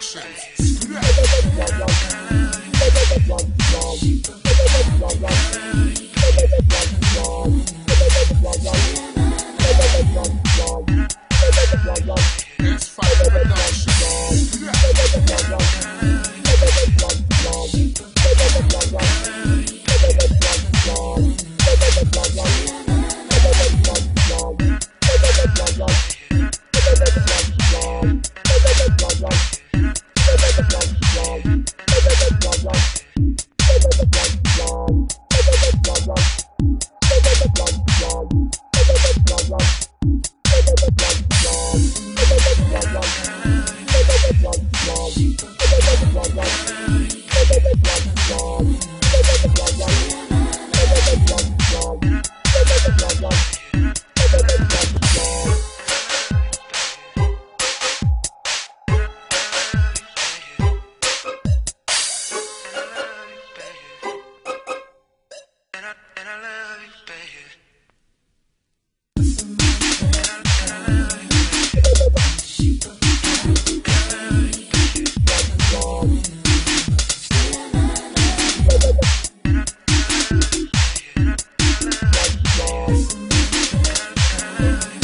Productions. She Bye.